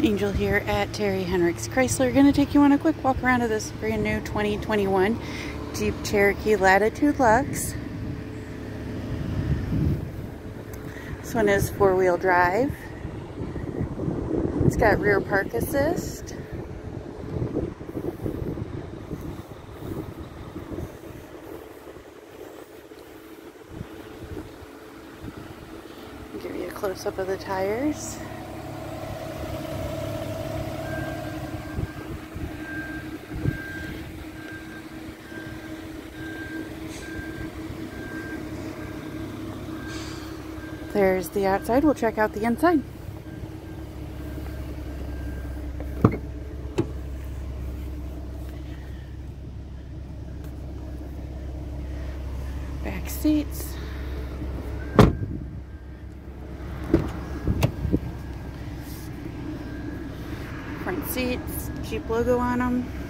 Angel here at Terry Henricks Chrysler. Going to take you on a quick walk around of this brand new 2021 Jeep Cherokee Latitude Lux. This one is four-wheel drive. It's got rear park assist. Give you a close-up of the tires. There's the outside. We'll check out the inside. Back seats. Front seats, Jeep logo on them.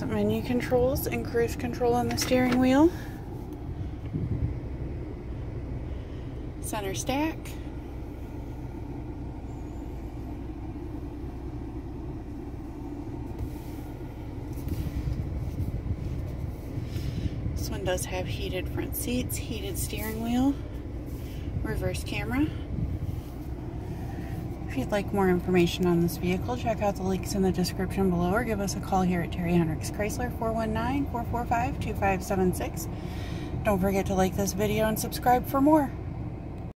Some menu controls and cruise control on the steering wheel. Center stack. This one does have heated front seats, heated steering wheel, reverse camera. If you'd like more information on this vehicle, check out the links in the description below or give us a call here at Terry Henricks Chrysler 419-445-2576. Don't forget to like this video and subscribe for more.